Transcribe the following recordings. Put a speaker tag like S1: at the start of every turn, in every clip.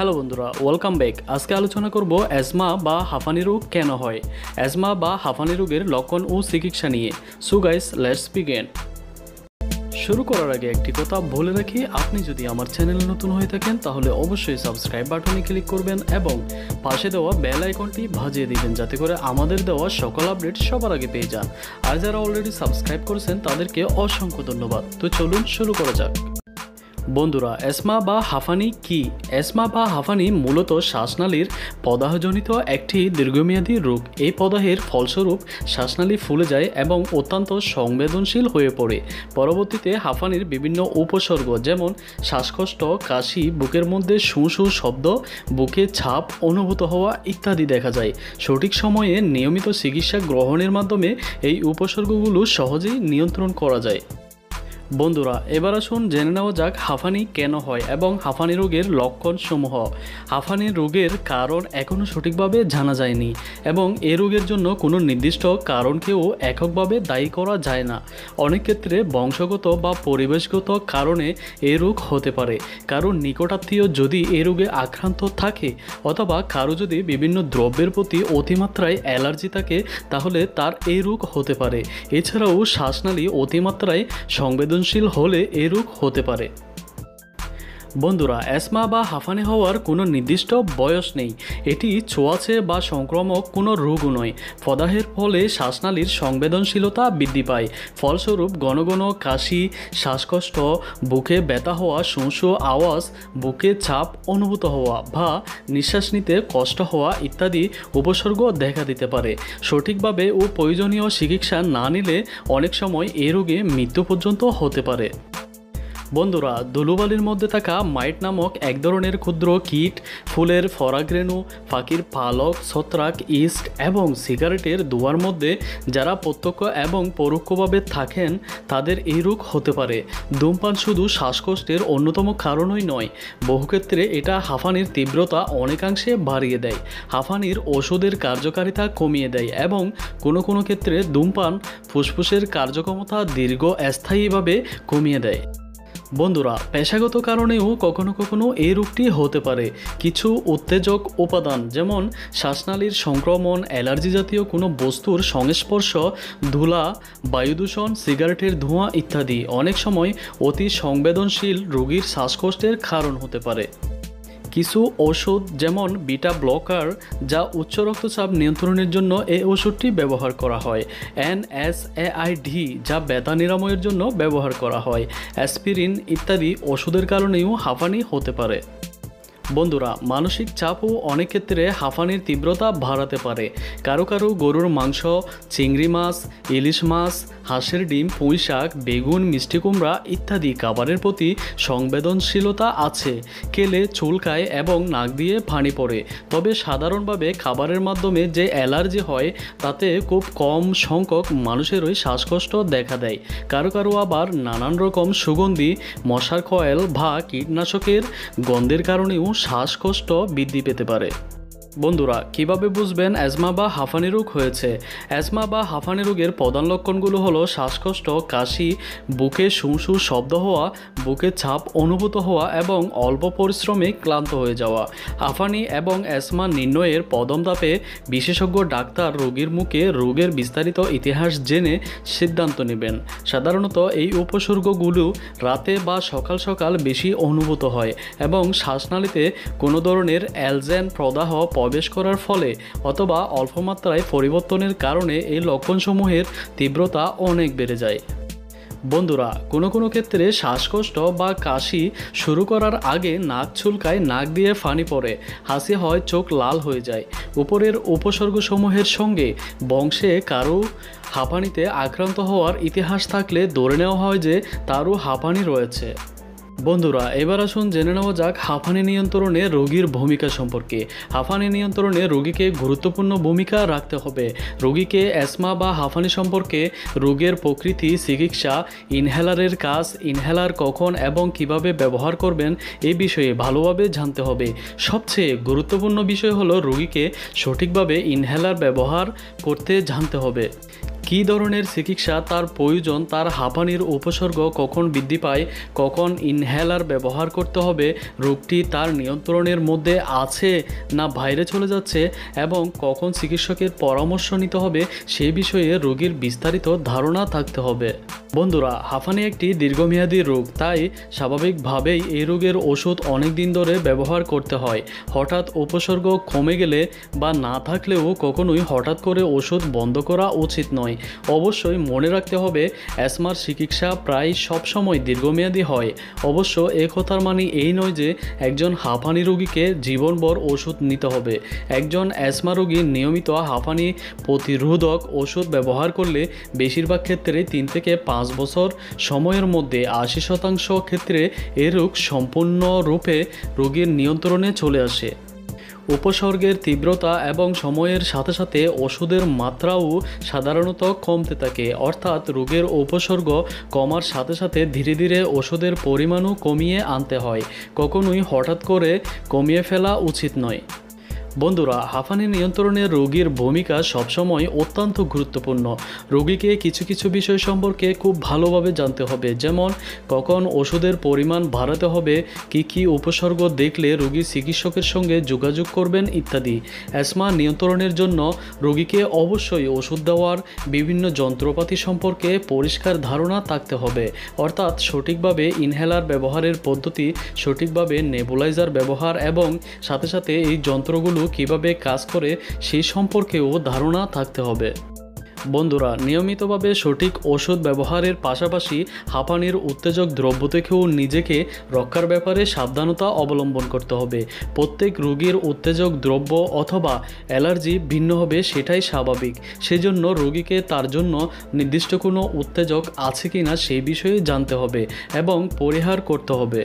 S1: Hello বন্ধুরা welcome back আজকে আলোচনা করব অ্যাজমা বা হাঁফানি রোগ কেন হয়? অ্যাজমা বা হাঁফানি রোগের লক্ষণ ও চিকিৎসা নিয়ে। সো গাইস লেটস বিগেন শুরু করার আগে একটি কথা বলে রাখি, আপনি যদি আমার চ্যানেলে নতুন হয়ে থাকেন, তাহলে অবশ্যই সাবস্ক্রাইব বাটনে ক্লিক করবেন এবং পাশে দেওয়া বেল আইকনটি ভাজিয়ে দিবেন, যাতে করে আমাদের দেওয়া সকল আপডেট সবার আগে পেয়ে যান। আর যারা অলরেডি সাবস্ক্রাইব করেছেন, তাদেরকে অসংখ্য ধন্যবাদ। তো চলুন শুরু করা যাক। বন্ধুরা, এসমা বা হাফানি কি? এসমা বা হাফানি মূলত শ্বাসনালীর পদাহজনিত একটি দীর্ঘমেয়াদী রোগ। এই পদাহের ফলস্বরূপ শ্বাসনালী ফুলে যায় এবং অত্যন্ত সংবেদনশীল হয়ে পড়ে। পরবর্তীতে হাফানির বিভিন্ন উপসর্গ যেমন শ্বাসকষ্ট, কাশি, বুকের মধ্যে শু শু শব্দ, বুকে ছাপ অনুভূত হওয়া ইত্যাদি দেখা যায়। সঠিক সময়ে নিয়মিত চিকিৎসা গ্রহণের মাধ্যমে এই উপসর্গগুলো সহজেই নিয়ন্ত্রণ করা যায়। বন্ধুরা, এবার আসুন জেনে নেওয়া যাক হাঁফানি কেন হয় এবং হাঁফানি রোগের লক্ষণ সমূহ হাঁফানি রোগের কারণ এখনও সঠিকভাবে জানা যায়নি এবং এ রোগের জন্য কোনো নির্দিষ্ট কারণকেও এককভাবে দায়ী করা যায় না। অনেক ক্ষেত্রে বংশগত বা পরিবেশগত কারণে এ রোগ হতে পারে। কারণ নিকটাত্মীয় যদি এ রোগে আক্রান্ত থাকে অথবা কারও যদি বিভিন্ন দ্রব্যের প্রতি অতিমাত্রায় অ্যালার্জি থাকে, তাহলে তার এই রোগ হতে পারে। এছাড়াও শ্বাসনালী অতিমাত্রায় সংবেদন সংবেদনশীল হলে এ রোগ হতে পারে। বন্ধুরা অ্যাসমা বা হাঁফানি হওয়ার কোনো নির্দিষ্ট বয়স নেই। এটি ছোঁয়াছে বা সংক্রামক কোনো রোগও নয়। ফদাহের ফলে শ্বাসনালীর সংবেদনশীলতা বৃদ্ধি পায়। ফলস্বরূপ, ঘন ঘন কাশি, শ্বাসকষ্ট, বুকে ব্যথা হওয়া শুঁসু আওয়াজ, বুকে চাপ অনুভূত হওয়া বা নিঃশ্বাস নিতে কষ্ট হওয়া ইত্যাদি উপসর্গ দেখা দিতে পারে। সঠিকভাবে ও প্রয়োজনীয় চিকিৎসা না নিলে অনেক সময় এ রোগে মৃত্যু পর্যন্ত হতে পারে। বন্ধুরা ধুলোবালির মধ্যে থাকা মাইট নামক এক ধরনের ক্ষুদ্র কীট, ফুলের ফরাগ্রেণু, ফাঁকির পালক, ছত্রাক, ইস্ট এবং সিগারেটের ধোয়ার মধ্যে যারা প্রত্যক্ষ এবং পরোক্ষভাবে থাকেন, তাদের এই রোগ হতে পারে। ধূমপান শুধু শ্বাসকষ্টের অন্যতম কারণই নয় বহুক্ষেত্রে এটা হাঁফানির তীব্রতা অনেকাংশে বাড়িয়ে দেয়। হাঁফানির ওষুধের কার্যকারিতা কমিয়ে দেয় এবং কোনো কোনো ক্ষেত্রে ধূমপান ফুসফুসের কার্যক্ষমতা দীর্ঘ স্থায়ীভাবে কমিয়ে দেয়। বন্ধুরা, পেশাগত কারণেও কখনো কখনো এই রোগটি হতে পারে। কিছু উত্তেজক উপাদান, যেমন শ্বাসনালীর সংক্রমণ, অ্যালার্জি জাতীয় কোনো বস্তুর সংস্পর্শ, ধুলা, বায়ুদূষণ, সিগারেটের ধোঁয়া ইত্যাদি। অনেক সময় অতি সংবেদনশীল রোগীর শ্বাসকষ্টের কারণ হতে পারে। কিছু ওষুধ যেমন বিটা ব্লকার, যা উচ্চ রক্তচাপ নিয়ন্ত্রণের জন্য এই ওষুধটি ব্যবহার করা হয়। এন এনএসএআইডি যা ব্যথা নিরাময়ের জন্য ব্যবহার করা হয়। অ্যাসপিরিন ইত্যাদি ওষুধের কারণেও হাঁফানি হতে পারে। বন্ধুরা, মানসিক চাপও অনেক ক্ষেত্রে হাঁফানির তীব্রতা বাড়াতে পারে। কারও কারও গরুর মাংস, চিংড়ি মাছ, ইলিশ মাছ, হাঁসের ডিম, পুঁই শাক, বেগুন, মিষ্টি কুমড়া ইত্যাদি খাবারের প্রতি সংবেদনশীলতা আছে। কেলে চুলকায় এবং নাক দিয়ে পানি পড়ে। তবে সাধারণভাবে খাবারের মাধ্যমে যে অ্যালার্জি হয়, তাতে খুব কম সংখ্যক মানুষেরই শ্বাসকষ্ট দেখা দেয়। কারও কারও আবার নানান রকম সুগন্ধি, মশার কয়েল বা কীটনাশকের গন্ধের কারণেও শ্বাসকষ্ট বৃদ্ধি পেতে পারে। বন্ধুরা, কীভাবে বুঝবেন অ্যাজমা বা হাঁফানি রোগ হয়েছে? অ্যাজমা বা হাঁফানি রোগের প্রধান লক্ষণগুলো হলো শ্বাসকষ্ট, কাশি, বুকে শুঁসু শব্দ হওয়া, বুকে ছাপ অনুভূত হওয়া এবং অল্প পরিশ্রমে ক্লান্ত হয়ে যাওয়া। হাঁফানি এবং অ্যাজমা নির্ণয়ের পদম ধাপে বিশেষজ্ঞ ডাক্তার রোগীর মুখে রোগের বিস্তারিত ইতিহাস জেনে সিদ্ধান্ত নেবেন। সাধারণত এই উপসর্গগুলো রাতে বা সকাল সকাল বেশি অনুভূত হয় এবং শ্বাসনালীতে কোনো ধরনের অ্যালজেন প্রদাহ প্রবেশ করার ফলে অথবা অল্প মাত্রায় পরিবর্তনের কারণে এই লক্ষণসমূহের তীব্রতা অনেক বেড়ে যায়। বন্ধুরা, কোনো কোনো ক্ষেত্রে শ্বাসকষ্ট বা কাশি শুরু করার আগে নাক চুলকায় নাক দিয়ে ফানি পড়ে, হাসি হয়, চোখ লাল হয়ে যায়। উপরের উপসর্গসমূহের সঙ্গে বংশে কারও হাঁপানিতে আক্রান্ত হওয়ার ইতিহাস থাকলে ধরে নেওয়া হয় যে তারও হাঁপানি রয়েছে। বন্ধুরা, এবার আসুন জেনে নেওয়া যাক হাঁফানি নিয়ন্ত্রণে রোগীর ভূমিকা সম্পর্কে। হাঁফানি নিয়ন্ত্রণে রোগীকে গুরুত্বপূর্ণ ভূমিকা রাখতে হবে। রোগীকে অ্যাসমা বা হাঁফানি সম্পর্কে রোগের প্রকৃতি, চিকিৎসা, ইনহেলারের কাজ, ইনহেলার কখন এবং কীভাবে ব্যবহার করবেন এই বিষয়ে ভালোভাবে জানতে হবে। সবচেয়ে গুরুত্বপূর্ণ বিষয় হলো রোগীকে সঠিকভাবে ইনহেলার ব্যবহার করতে জানতে হবে। কী ধরনের চিকিৎসা তার প্রয়োজন, তার হাঁপানির উপসর্গ কখন বৃদ্ধি পায়, কখন ইনহেলার ব্যবহার করতে হবে, রোগটি তার নিয়ন্ত্রণের মধ্যে আছে না বাইরে চলে যাচ্ছে, এবং কখন চিকিৎসকের পরামর্শ নিতে হবে, সে বিষয়ে রোগীর বিস্তারিত ধারণা থাকতে হবে। বন্ধুরা হাঁফানি একটি দীর্ঘমেয়াদী রোগ, তাই স্বাভাবিকভাবেই এই রোগের ওষুধ অনেক দিন ধরে ব্যবহার করতে হয়। হঠাৎ উপসর্গ কমে গেলে বা না থাকলেও কখনোই হঠাৎ করে ওষুধ বন্ধ করা উচিত নয়। অবশ্যই মনে রাখতে হবে, অ্যাসমার চিকিৎসা প্রায় সবসময় দীর্ঘমেয়াদী হয়। অবশ্য এ কথার মানে এই নয় যে একজন হাঁফানি রোগীকে জীবনভর ওষুধ নিতে হবে। একজন অ্যাসমা রোগী নিয়মিত হাঁফানি প্রতিরোধক ওষুধ ব্যবহার করলে বেশিরভাগ ক্ষেত্রে তিন থেকে পাঁচ বছর সময়ের মধ্যে আশি শতাংশ ক্ষেত্রে এ রোগ সম্পূর্ণরূপে রোগীর নিয়ন্ত্রণে চলে আসে। উপসর্গের তীব্রতা এবং সময়ের সাথে সাথে ওষুধের মাত্রাও সাধারণত কমতে থাকে। অর্থাৎ রোগের উপসর্গ কমার সাথে সাথে ধীরে ধীরে ওষুধের পরিমাণও কমিয়ে আনতে হয়। কখনোই হঠাৎ করে কমিয়ে ফেলা উচিত নয়। বন্ধুরা, হাঁফানি নিয়ন্ত্রণে রোগীর ভূমিকা সবসময় অত্যন্ত গুরুত্বপূর্ণ। রোগীকে কিছু কিছু বিষয় সম্পর্কে খুব ভালোভাবে জানতে হবে, যেমন কখন ওষুধের পরিমাণ বাড়াতে হবে, কি কি উপসর্গ দেখলে রোগী চিকিৎসকের সঙ্গে যোগাযোগ করবেন ইত্যাদি। অ্যাসমা নিয়ন্ত্রণের জন্য রোগীকে অবশ্যই ওষুধ দেওয়ার বিভিন্ন যন্ত্রপাতি সম্পর্কে পরিষ্কার ধারণা থাকতে হবে। অর্থাৎ সঠিকভাবে ইনহেলার ব্যবহারের পদ্ধতি, সঠিকভাবে নেবুলাইজার ব্যবহার এবং সাথে সাথে এই যন্ত্রগুলো কীভাবে কাজ করে সেই সম্পর্কেও ধারণা থাকতে হবে। বন্ধুরা, নিয়মিতভাবে সঠিক ওষুধ ব্যবহারের পাশাপাশি হাঁপানির উত্তেজক দ্রব্য থেকেও নিজেকে রক্ষার ব্যাপারে সাবধানতা অবলম্বন করতে হবে। প্রত্যেক রোগীর উত্তেজক দ্রব্য অথবা অ্যালার্জি ভিন্ন হবে, সেটাই স্বাভাবিক। সেজন্য রোগীকে তার জন্য নির্দিষ্ট কোনো উত্তেজক আছে কিনা সেই বিষয়ে জানতে হবে এবং পরিহার করতে হবে।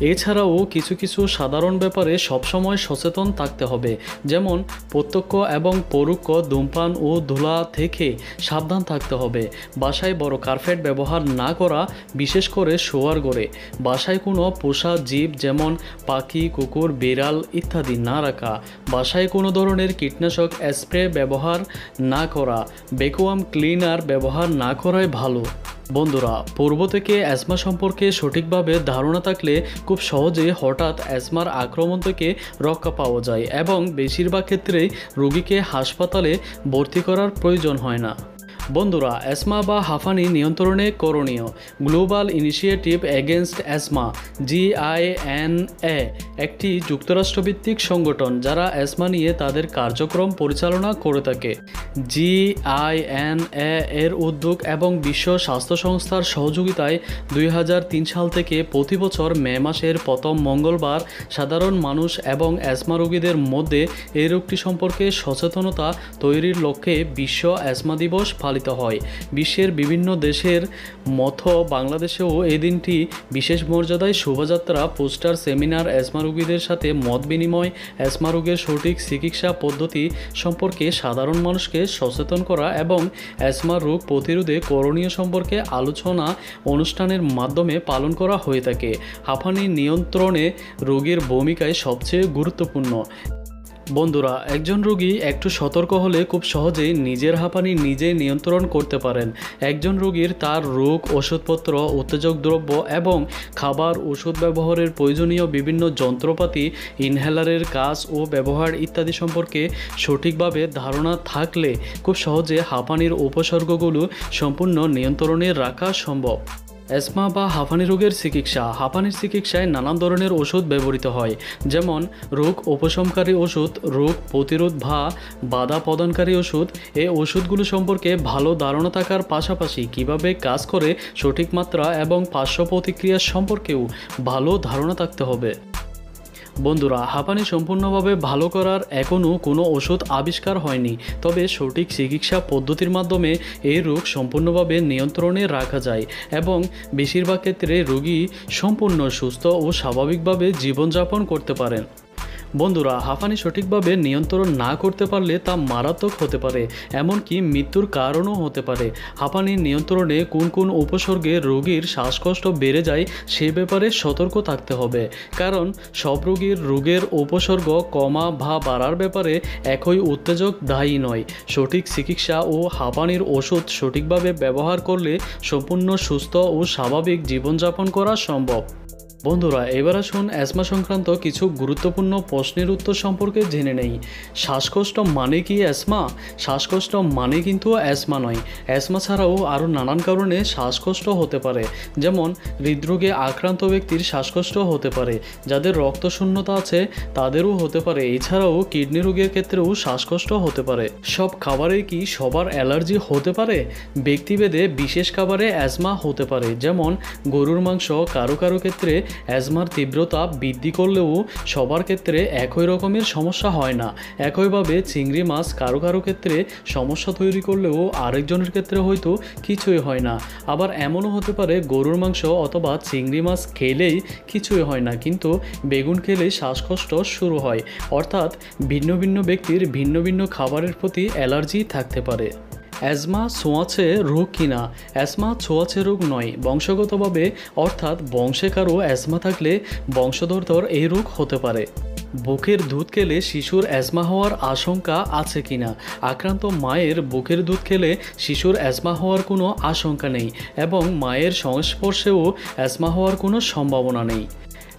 S1: এছাড়াও কিছু কিছু সাধারণ ব্যাপারে সবসময় সচেতন থাকতে হবে, যেমন প্রত্যক্ষ এবং পরোক্ষ ধূমপান ও ধুলা থেকে সাবধান থাকতে হবে। বাসায় বড় কার্পেট ব্যবহার না করা, বিশেষ করে শোয়ার ঘরে। বাসায় কোনো পোষা জীব যেমন পাখি, কুকুর, বিড়াল ইত্যাদি না রাখা। বাসায় কোনো ধরনের কীটনাশক, স্প্রে ব্যবহার না করা। বেকুয়াম ক্লিনার ব্যবহার না করাই ভালো। বন্ধুরা, পূর্ব থেকে অ্যাজমা সম্পর্কে সঠিকভাবে ধারণা থাকলে খুব সহজে হঠাৎ অ্যাজমার আক্রমণ থেকে রক্ষা পাওয়া যায় এবং বেশিরভাগ ক্ষেত্রেই রোগীকে হাসপাতালে ভর্তি করার প্রয়োজন হয় না। বন্ধুরা অ্যাসমা বা হাঁফানি নিয়ন্ত্রণে করণীয়। Global initiative against asthma GINA একটি যুক্তরাষ্ট্রভিত্তিক সংগঠন যারা অ্যাসমা নিয়ে তাদের কার্যক্রম পরিচালনা করে থাকে। জিআইএনএ এর উদ্যোগ এবং বিশ্ব স্বাস্থ্য সংস্থার সহযোগিতায় দুই হাজার তিন সাল থেকে প্রতি বছর মে মাসের প্রথম মঙ্গলবার সাধারণ মানুষ এবং অ্যাসমা রোগীদের মধ্যে এই রোগটি সম্পর্কে সচেতনতা তৈরির লক্ষ্যে বিশ্ব অ্যাসমা দিবস পালিত হয়। বিশ্বের বিভিন্ন দেশের মতো বাংলাদেশেও এই দিনটি বিশেষ মর্যাদায় শোভাযাত্রা, পোস্টার, সেমিনার অ্যাসমা রোগীদের সাথে মত বিনিময় অ্যাসমা রোগের সঠিক চিকিৎসা পদ্ধতি সম্পর্কে সাধারণ মানুষকে সচেতন করা এবং অ্যাসমা রোগ প্রতিরোধে করণীয় সম্পর্কে আলোচনা অনুষ্ঠানের মাধ্যমে পালন করা হয়ে থাকে। হাঁপানি নিয়ন্ত্রণে রোগীর ভূমিকায় সবচেয়ে গুরুত্বপূর্ণ। বন্ধুরা, একজন রোগী একটু সতর্ক হলে খুব সহজেই নিজের হাঁপানি নিজে নিয়ন্ত্রণ করতে পারেন। একজন রোগীর তার রোগ, ওষুধপত্র, উত্তেজক দ্রব্য এবং খাবার, ওষুধ ব্যবহারের প্রয়োজনীয় বিভিন্ন যন্ত্রপাতি, ইনহেলারের কাজ ও ব্যবহার ইত্যাদি সম্পর্কে সঠিকভাবে ধারণা থাকলে খুব সহজে হাঁপানির উপসর্গগুলো সম্পূর্ণ নিয়ন্ত্রণে রাখা সম্ভব। অ্যাসমা বা হাঁপানি রোগের চিকিৎসা। হাঁপানির চিকিৎসায় নানান ধরনের ওষুধ ব্যবহৃত হয়। যেমন, রোগ উপশমকারী ওষুধ, রোগ প্রতিরোধ বা বাধা প্রদানকারী ওষুধ। এই ওষুধগুলো সম্পর্কে ভালো ধারণা থাকার পাশাপাশি কীভাবে কাজ করে সঠিক মাত্রা এবং পার্শ্ব প্রতিক্রিয়া সম্পর্কেও ভালো ধারণা থাকতে হবে। বন্ধুরা, হাঁপানি সম্পূর্ণভাবে ভালো করার এখনও কোনো ওষুধ আবিষ্কার হয়নি, তবে সঠিক চিকিৎসা পদ্ধতির মাধ্যমে এই রোগ সম্পূর্ণভাবে নিয়ন্ত্রণে রাখা যায় এবং বেশিরভাগ ক্ষেত্রে রোগী সম্পূর্ণ সুস্থ ও স্বাভাবিকভাবে জীবনযাপন করতে পারেন। বন্ধুরা হাঁফানি সঠিকভাবে নিয়ন্ত্রণ না করতে পারলে তা মারাত্মক হতে পারে, এমনকি মৃত্যুর কারণও হতে পারে। হাঁপানি নিয়ন্ত্রণে কোন কোন উপসর্গে রোগীর শ্বাসকষ্ট বেড়ে যায় সে ব্যাপারে সতর্ক থাকতে হবে, কারণ সব রোগীর রোগের উপসর্গ কমা বা বাড়ার ব্যাপারে একই উত্তেজক দায়ী নয়। সঠিক চিকিৎসা ও হাঁপানির ওষুধ সঠিকভাবে ব্যবহার করলে সম্পূর্ণ সুস্থ ও স্বাভাবিক জীবনযাপন করা সম্ভব। বন্ধুরা, এবার আসুন অ্যাজমা সংক্রান্ত কিছু গুরুত্বপূর্ণ প্রশ্নের উত্তর সম্পর্কে জেনে নেই। শ্বাসকষ্ট মানে কি অ্যাসমা শ্বাসকষ্ট মানে কিন্তু অ্যাসমা নয়। অ্যাসমা ছাড়াও আরও নানান কারণে শ্বাসকষ্ট হতে পারে। যেমন, হৃদরোগে আক্রান্ত ব্যক্তির শ্বাসকষ্ট হতে পারে। যাদের রক্তশূন্যতা আছে, তাদেরও হতে পারে। এছাড়াও কিডনি রোগের ক্ষেত্রেও শ্বাসকষ্ট হতে পারে। সব খাবারে কি সবার অ্যালার্জি হতে পারে? ব্যক্তিভেদে বিশেষ খাবারে অ্যাজমা হতে পারে। যেমন, গরুর মাংস কারও কারও ক্ষেত্রে অ্যাজমার তীব্রতা বৃদ্ধি করলেও সবার ক্ষেত্রে একই রকমের সমস্যা হয় না। একইভাবে চিংড়ি মাছ কারও কারও ক্ষেত্রে সমস্যা তৈরি করলেও আরেকজনের ক্ষেত্রে হয়তো কিছুই হয় না। আবার এমনও হতে পারে গরুর মাংস অথবা চিংড়ি মাছ খেলেই কিছুই হয় না, কিন্তু বেগুন খেলেই শ্বাসকষ্ট শুরু হয়। অর্থাৎ ভিন্ন ভিন্ন ব্যক্তির ভিন্ন ভিন্ন খাবারের প্রতি অ্যালার্জি থাকতে পারে। অ্যাজমা ছোঁয়াচে রোগ কিনা? অ্যাজমা ছোঁয়াচে রোগ নয়, বংশগতভাবে, অর্থাৎ বংশে কারও অ্যাজমা থাকলে বংশধরধর এই রোগ হতে পারে। বুকের দুধ খেলে শিশুর অ্যাজমা হওয়ার আশঙ্কা আছে কিনা? আক্রান্ত মায়ের বুকের দুধ খেলে শিশুর অ্যাজমা হওয়ার কোনো আশঙ্কা নেই এবং মায়ের সংস্পর্শেও অ্যাজমা হওয়ার কোনো সম্ভাবনা নেই।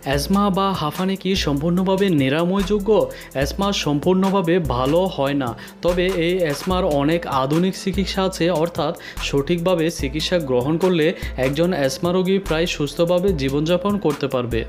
S1: অ্যাজমা বা হাঁফানি কি সম্পূর্ণভাবে নিরাময়যোগ্য? অ্যাজমা সম্পূর্ণভাবে ভালো হয় না। তবে এই অ্যাজমার অনেক আধুনিক চিকিৎসা আছে, অর্থাৎ সঠিকভাবে চিকিৎসা গ্রহণ করলে একজন অ্যাজমা রোগী প্রায় সুস্থভাবে জীবনযাপন করতে পারবে।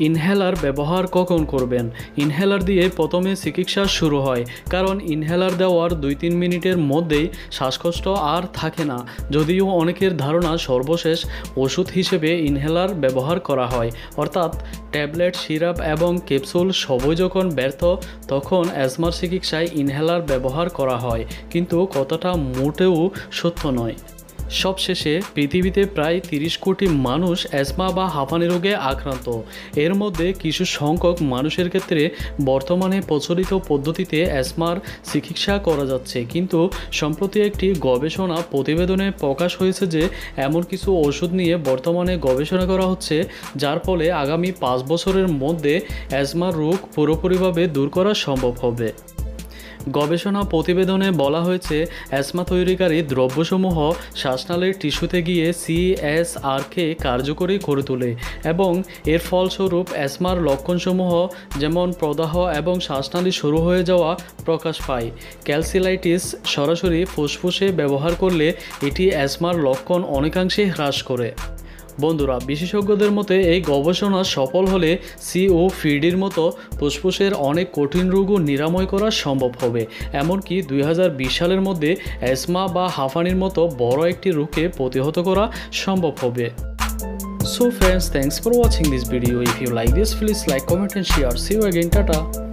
S1: ইনহেলার ব্যবহার কখন করবেন? ইনহেলার দিয়ে প্রথমে চিকিৎসা শুরু হয়, কারণ ইনহেলার দেওয়ার দুই তিন মিনিটের মধ্যেই শ্বাসকষ্ট আর থাকে না। যদিও অনেকের ধারণা সর্বশেষ ওষুধ হিসেবে ইনহেলার ব্যবহার করা হয়, অর্থাৎ ট্যাবলেট, সিরাপ এবং ক্যাপসুল সবই যখন ব্যর্থ, তখন অ্যাজমার চিকিৎসায় ইনহেলার ব্যবহার করা হয়, কিন্তু কতটা মোটেও সত্য নয়। সবশেষে পৃথিবীতে প্রায় তিরিশ কোটি মানুষ অ্যাজমা বা হাঁপানি রোগে আক্রান্ত। এর মধ্যে কিছু সংখ্যক মানুষের ক্ষেত্রে বর্তমানে প্রচলিত পদ্ধতিতে অ্যাজমার চিকিৎসা করা যাচ্ছে। কিন্তু সম্প্রতি একটি গবেষণা প্রতিবেদনে প্রকাশ হয়েছে যে, এমন কিছু ওষুধ নিয়ে বর্তমানে গবেষণা করা হচ্ছে, যার ফলে আগামী পাঁচ বছরের মধ্যে অ্যাজমার রোগ পুরোপুরিভাবে দূর করা সম্ভব হবে। গবেষণা প্রতিবেদনে বলা হয়েছে, অ্যাসমা তৈরিকারী দ্রব্যসমূহ শ্বাসনালীর টিস্যুতে গিয়ে সিএসআরকে কার্যকরী করে তোলে এবং এর ফলস্বরূপ অ্যাসমার লক্ষণসমূহ যেমন প্রদাহ এবং শ্বাসনালী শুরু হয়ে যাওয়া প্রকাশ পায়। ক্যালসিলাইটিস সরাসরি ফুসফুসে ব্যবহার করলে এটি অ্যাসমার লক্ষণ অনেকাংশেই হ্রাস করে। বন্ধুরা বিশেষজ্ঞদের মতে এই গবেষণা সফল হলে সি ও ফিডির মতো ফুসফুসের অনেক কঠিন রোগও নিরাময় করা সম্ভব হবে এমনকি দুই হাজার বিশ সালের মধ্যে অ্যাসমা বা হাঁফানির মতো বড় একটি রোগকে প্রতিহত করা সম্ভব হবে So friends, thanks for watching this video. If you like this, please like, comment and share. See you again. Tata.